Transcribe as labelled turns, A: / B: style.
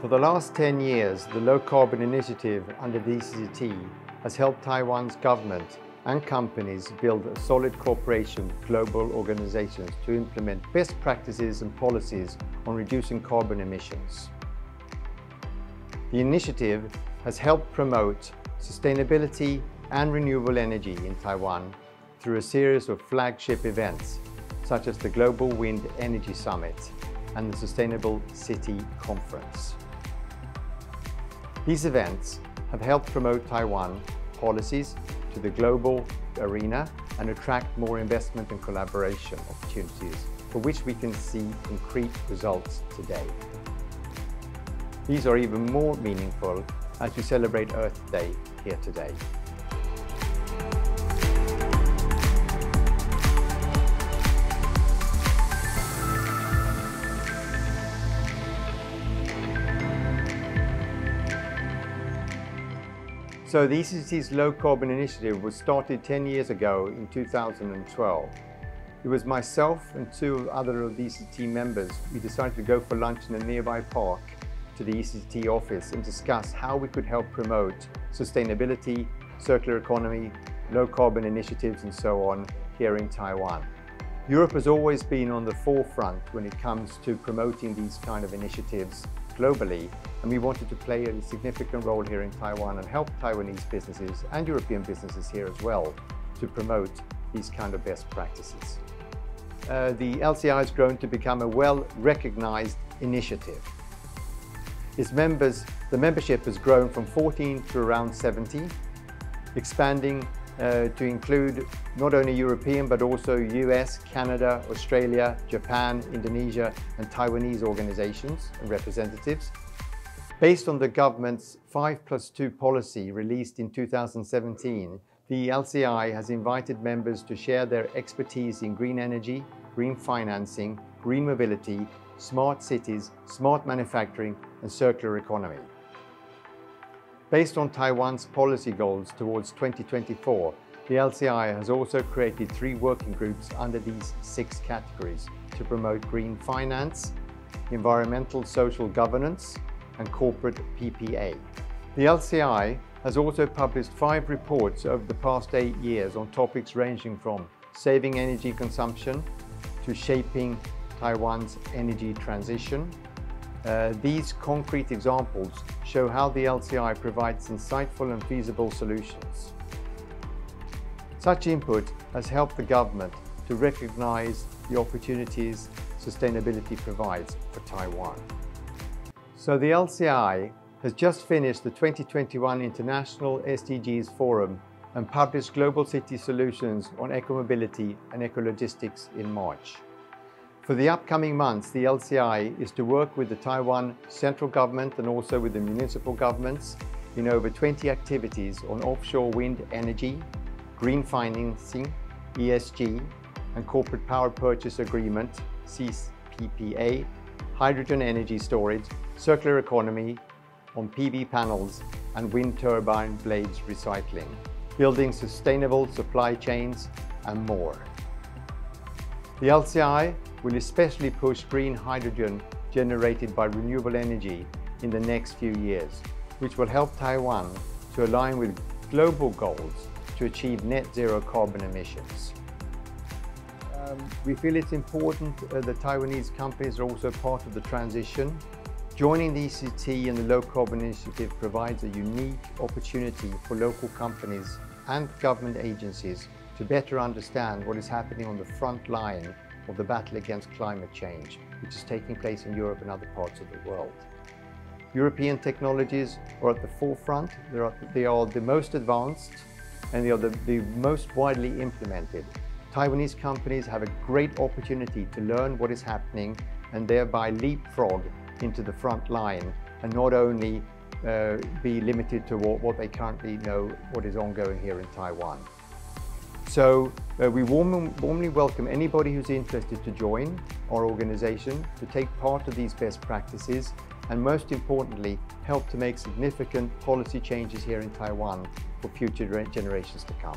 A: For the last 10 years, the Low Carbon Initiative under the ECCT has helped Taiwan's government and companies build a solid cooperation with global organizations to implement best practices and policies on reducing carbon emissions. The initiative has helped promote sustainability and renewable energy in Taiwan through a series of flagship events such as the Global Wind Energy Summit and the Sustainable City Conference. These events have helped promote Taiwan policies to the global arena and attract more investment and collaboration opportunities for which we can see concrete results today. These are even more meaningful as we celebrate Earth Day here today. So the ECCT's Low Carbon Initiative was started 10 years ago in 2012. It was myself and two other of the ECCT members. We decided to go for lunch in a nearby park to the ECCT office and discuss how we could help promote sustainability, circular economy, low carbon initiatives and so on here in Taiwan. Europe has always been on the forefront when it comes to promoting these kind of initiatives globally and we wanted to play a significant role here in Taiwan and help Taiwanese businesses and European businesses here as well to promote these kind of best practices. Uh, the LCI has grown to become a well-recognized initiative. Its members, the membership has grown from 14 to around 70, expanding uh, to include not only European but also US, Canada, Australia, Japan, Indonesia and Taiwanese organizations and representatives. Based on the government's 5 plus 2 policy released in 2017, the LCI has invited members to share their expertise in green energy, green financing, green mobility, smart cities, smart manufacturing and circular economy. Based on Taiwan's policy goals towards 2024, the LCI has also created three working groups under these six categories to promote green finance, environmental social governance, and corporate PPA. The LCI has also published five reports over the past eight years on topics ranging from saving energy consumption to shaping Taiwan's energy transition, uh, these concrete examples show how the LCI provides insightful and feasible solutions. Such input has helped the government to recognize the opportunities sustainability provides for Taiwan. So the LCI has just finished the 2021 International SDGs Forum and published Global City Solutions on Eco-Mobility and Eco-Logistics in March. For the upcoming months, the LCI is to work with the Taiwan central government and also with the municipal governments in over 20 activities on offshore wind energy, green financing, ESG, and corporate power purchase agreement, CPPA, hydrogen energy storage, circular economy, on PV panels and wind turbine blades recycling, building sustainable supply chains, and more. The LCI will especially push green hydrogen generated by renewable energy in the next few years, which will help Taiwan to align with global goals to achieve net zero carbon emissions. Um, we feel it's important uh, that Taiwanese companies are also part of the transition. Joining the ECT and the Low Carbon Initiative provides a unique opportunity for local companies and government agencies to better understand what is happening on the front line of the battle against climate change, which is taking place in Europe and other parts of the world. European technologies are at the forefront, they are, they are the most advanced and they are the, the most widely implemented. Taiwanese companies have a great opportunity to learn what is happening and thereby leapfrog into the front line and not only uh, be limited to what, what they currently know what is ongoing here in Taiwan. So uh, we warm, warmly welcome anybody who's interested to join our organization, to take part of these best practices, and most importantly, help to make significant policy changes here in Taiwan for future generations to come.